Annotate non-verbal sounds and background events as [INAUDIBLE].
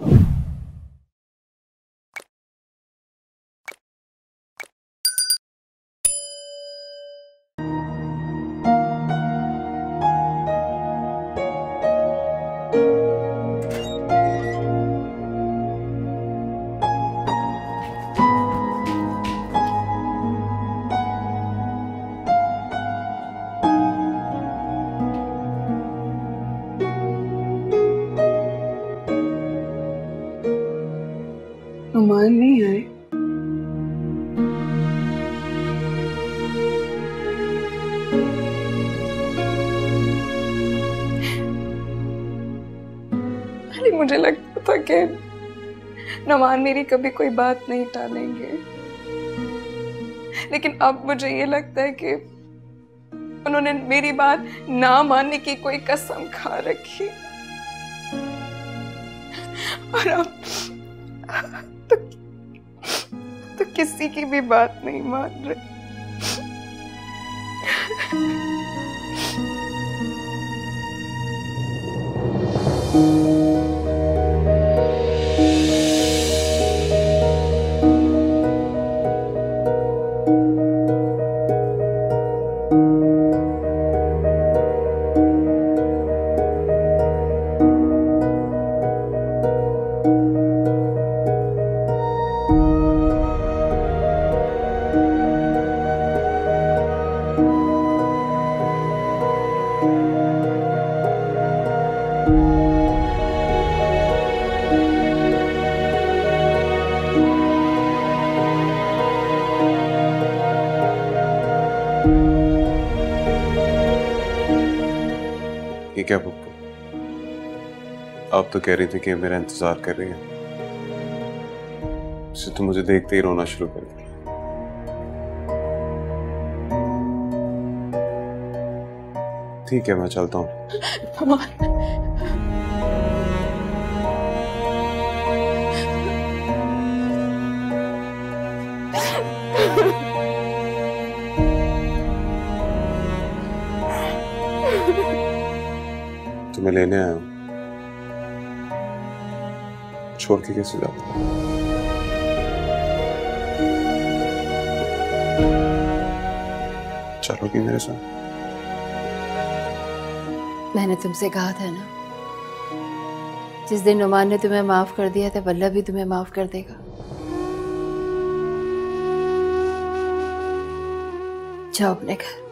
you Numan नहीं आए पहले मुझे लगता था कि नमान मेरी कभी कोई बात नहीं टालेंगे। लेकिन अब मुझे ये लगता है कि उन्होंने मेरी बात ना मानने की कोई कसम खा रखी। और अब किसी की भी बात नहीं मान रहे। [LAUGHS] ये क्या पप्पू आप तो कह रही थी कि मेरा इंतज़ार कर रही है। इसे तो मुझे देखते ही रोना शुरू कर दिया। ठीक है, मैं चलता हूँ। तुम्हें लेने आया हूँ। छोड़ के कैसे जाता चलोगी मेरे साथ? मैंने तुमसे कहा था ना, जिस दिन नुमान ने तुम्हें माफ़ कर दिया था, वल्लभ भी तुम्हें माफ़ कर देगा। जाओ अपने घर।